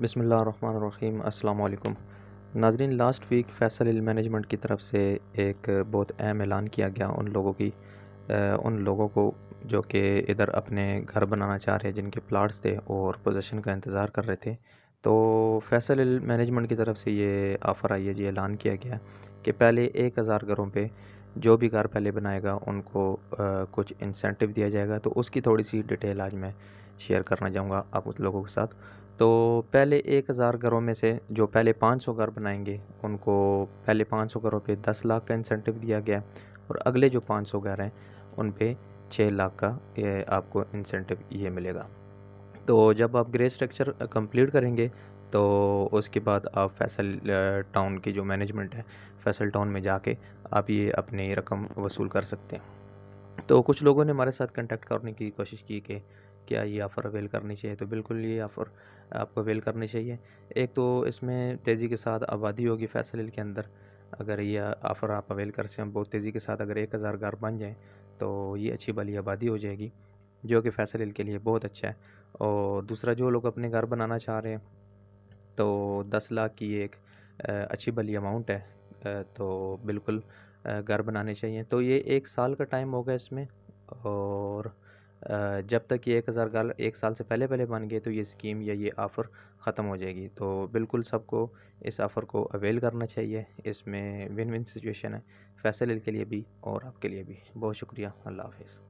बिसमीम अल्लाम नाजरीन last week Faisal management की तरफ़ से एक बहुत अहम ऐलान किया गया उन लोगों की उन लोगों को जो कि इधर अपने घर बनाना चाह रहे जिनके प्लाट्स थे और पोजीशन का इंतज़ार कर रहे थे। तो फैसल मैनेजमेंट की तरफ़ से ये ऑफ़र आई है जी ऐलान किया गया कि पहले एक हज़ार घरों पे जो भी घर पहले बनाएगा उनको आ, कुछ इंसेंटिव दिया जाएगा। तो उसकी थोड़ी सी डिटेल आज मैं शेयर करना चाहूँगा आप उस लोगों के साथ। तो पहले एक हज़ार घरों में से जो पहले पाँच सौ घर बनाएँगे, उनको पहले पाँच सौ घरों पे दस लाख का इंसेंटिव दिया गया और अगले जो पाँच सौ घर हैं, उन पे छः लाख का ये आपको इंसेंटिव ये मिलेगा। तो जब आप ग्रे स्ट्रक्चर कंप्लीट करेंगे तो उसके बाद आप फैसल टाउन की जो मैनेजमेंट है फैसल टाउन में जाके आप ये अपनी रकम वसूल कर सकते हैं। तो कुछ लोगों ने हमारे साथ कांटेक्ट करने की कोशिश की कि क्या ये ऑफ़र अवेल करनी चाहिए? तो बिल्कुल ये ऑफ़र आपको अवेल करनी चाहिए। एक तो इसमें तेज़ी के साथ आबादी होगी फैसल के अंदर। अगर ये ऑफ़र आप अवेल कर सकें, बहुत तेज़ी के साथ अगर एक हज़ार घर बन जाएँ तो ये अच्छी भली आबादी हो जाएगी, जो कि फैसल के लिए बहुत अच्छा है। और दूसरा, जो लोग अपने घर बनाना चाह रहे हैं तो दस लाख की एक अच्छी भली अमाउंट है। तो बिल्कुल घर बनाने चाहिए। तो ये एक साल का टाइम होगा इसमें, और जब तक ये एक हज़ार गाल, एक साल से पहले पहले बन गए तो ये स्कीम या ये ऑफ़र ख़त्म हो जाएगी। तो बिल्कुल सबको इस ऑफ़र को अवेल करना चाहिए। इसमें विन विन सिचुएशन है। फैसल के लिए भी और आपके लिए भी। बहुत शुक्रिया। अल्लाह हाफिज़।